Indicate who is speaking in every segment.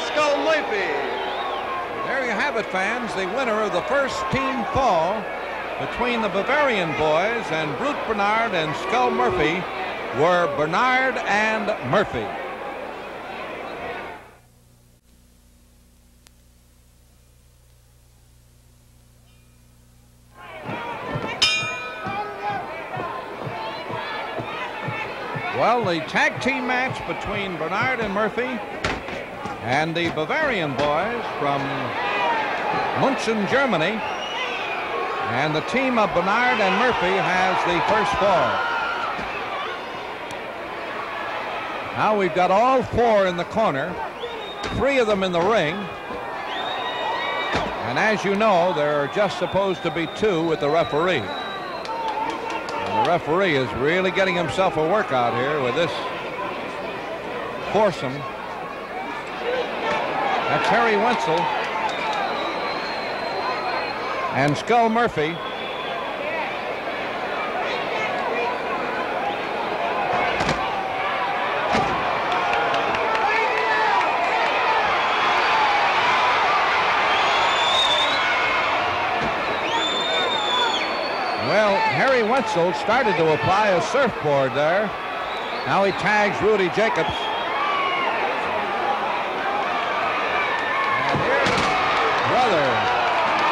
Speaker 1: Skull Murphy.
Speaker 2: There you have it, fans. The winner of the first team fall between the Bavarian boys and Brute Bernard and Skull Murphy were Bernard and Murphy. Well, the tag team match between Bernard and Murphy and the Bavarian boys from Munchen, Germany. And the team of Bernard and Murphy has the first ball. Now we've got all four in the corner, three of them in the ring. And as you know, there are just supposed to be two with the referee. And the referee is really getting himself a workout here with this foursome. That's Harry Wenzel and Skull Murphy. Well, Harry Wenzel started to apply a surfboard there. Now he tags Rudy Jacobs. Brother.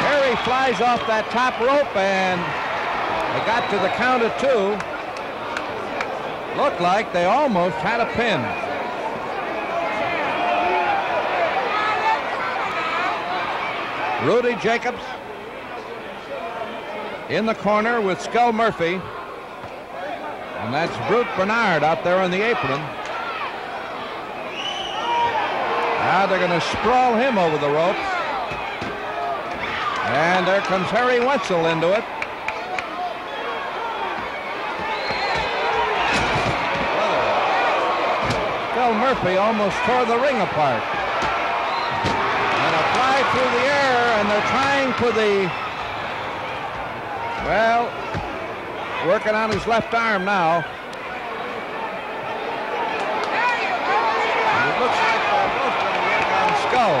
Speaker 2: Harry flies off that top rope and they got to the count of two. Looked like they almost had a pin. Rudy Jacobs in the corner with Skull Murphy. And that's Brute Bernard out there on the apron. Now they're going to sprawl him over the ropes. And there comes Harry Wenzel into it. Skull Murphy almost tore the ring apart. And a fly through the air, and they're trying for the well, working on his left arm now. And it looks like they're both going to work on Skull.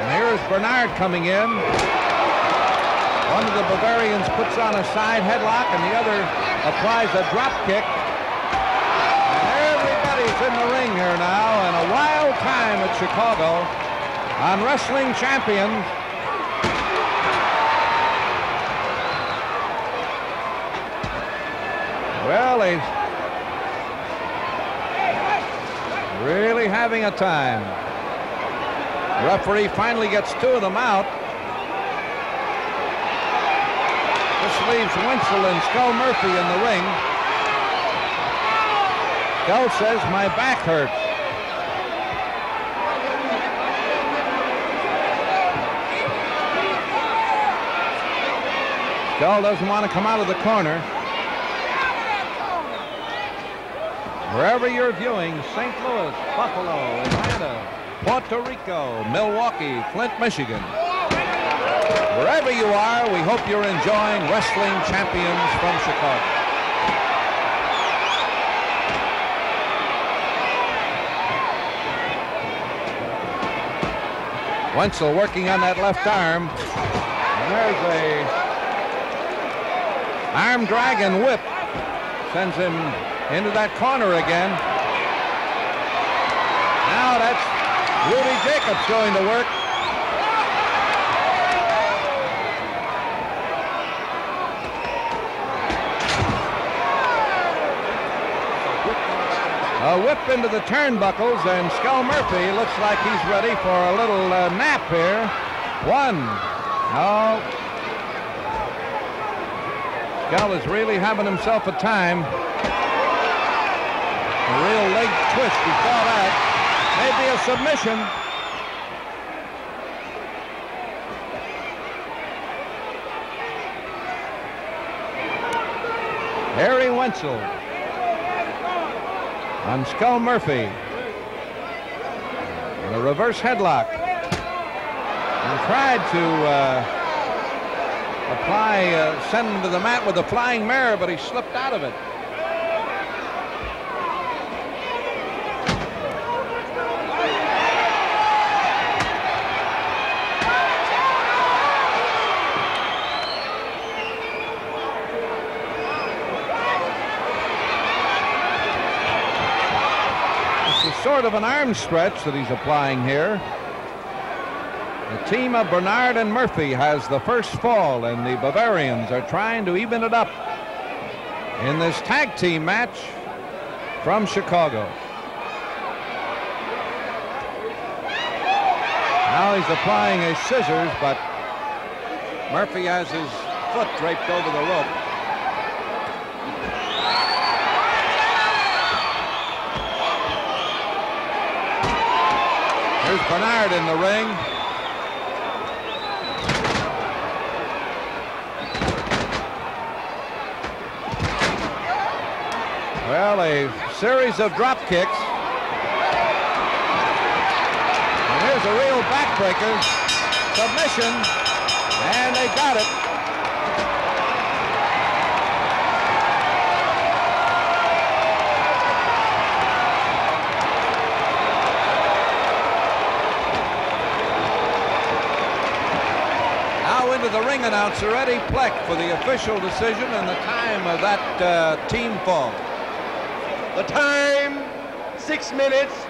Speaker 2: And here's Bernard coming in. One of the Bavarians puts on a side headlock and the other applies a drop kick. And Everybody's in the ring here now, and a wild time at Chicago on Wrestling Champions. Well, he's really having a time. Referee finally gets two of them out. This leaves Wenzel and Skull Murphy in the ring. Skull says, my back hurts. Skull doesn't want to come out of the corner. Wherever you're viewing, St. Louis, Buffalo, Atlanta, Puerto Rico, Milwaukee, Flint, Michigan. Wherever you are, we hope you're enjoying Wrestling Champions from Chicago. Wenzel working on that left arm. And there's a arm dragon whip. Sends him into that corner again. Now that's Rudy Jacobs going to work. A whip into the turnbuckles, and Skull Murphy looks like he's ready for a little uh, nap here. One. No. Skull is really having himself a time. A real leg twist before that. Maybe a submission. Harry Wenzel on Skull Murphy. And a reverse headlock. And tried to uh, apply, uh, send him to the mat with a flying mare, but he slipped out of it. Sort of an arm stretch that he's applying here. The team of Bernard and Murphy has the first fall, and the Bavarians are trying to even it up in this tag team match from Chicago. Now he's applying his scissors, but Murphy has his foot draped over the rope. Here's Bernard in the ring. Well, a series of drop kicks. And here's a real backbreaker. Submission. And they got it. The ring announcer, Eddie Pleck, for the official decision and the time of that uh, team fall.
Speaker 1: The time, six minutes,